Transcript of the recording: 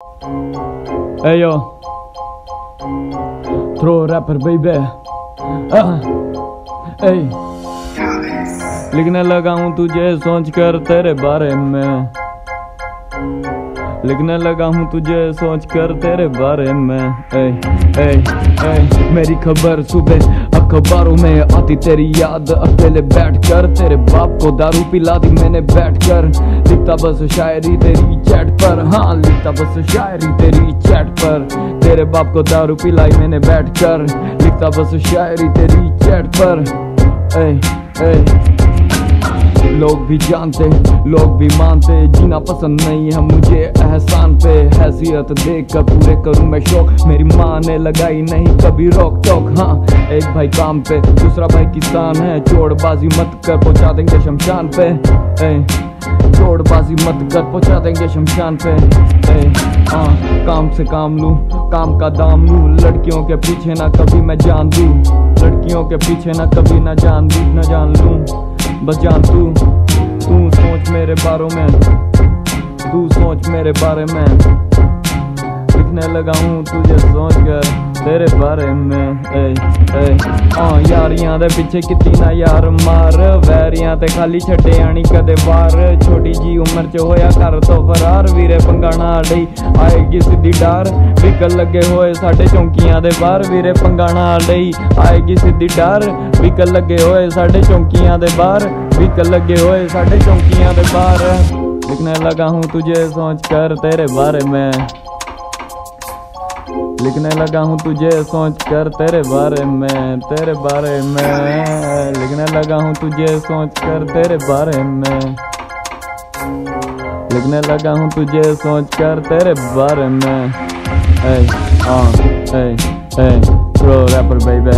Hey yo, throw rapper baby. Ah, hey. लिखने लगा हूँ तुझे सोच कर तेरे बारे में लिखने लगा हूँ तुझे सोच कर तेरे बारे में ए, ए, ए, मेरी खबर सुबह अखबारों में आती तेरी याद। अकेले बैठ कर तेरे बाप को दारू पिला दी मैंने बैठ कर लिखता बस शायरी तेरी चैट पर। हाँ लिखता बस शायरी तेरी चैट पर। तेरे बाप को दारू पिलाई मैंने बैठ कर लिखता बस शायरी तेरी चैट पर। ए, ए, लोग भी जानते लोग भी मानते जीना पसंद नहीं है मुझे एहसान पे। हैसियत देख कर पूरे करूँ मैं शौक। मेरी माँ ने लगाई नहीं कभी रोक टोक। हाँ एक भाई काम पे दूसरा भाई किसान है। चोड़बाजी मत कर पहुँचा देंगे शमशान पे। ए, चोड़बाजी मत कर पहुँचा देंगे शमशान पे। हाँ काम से काम लूँ काम का दाम लूँ। लड़कियों के पीछे ना कभी मैं जान दूँ। लड़कियों के पीछे ना कभी ना जान दूँ ना जान लूँ। बस जान तू तू सोच मेरे बारे में। तू सोच मेरे बारे में। लिखने लगा हूँ तुझे सोच कर। तेरे बारे में ए ए हाँ यारियाँ दे पिछे किती ना यार मार वैरियाँ ते खाली छड्डे आनी कदे वार छोटी जी उम्र च होया कर तो फरार वीरे पंगाना डई आएगी सीधी डार विकल लगे होए साडे चौंकियाँ दे बाहर वीरे पंगाना डई आएगी सीधी डार विकल लगे होए साडे चौंकियाँ दे बाहर विकल लगे होए साडे चौंकियाँ दे बाहर लिखने लगा हूँ तुझे सोच कर तेरे बारे में लिखने लगा हूँ तुझे सोच कर तेरे बारे में तेरे बारे में। लिखने लगा हूँ तुझे सोच कर तेरे बारे में। लिखने लगा हूँ तुझे सोच कर तेरे बारे में। Hey, pro rapper baby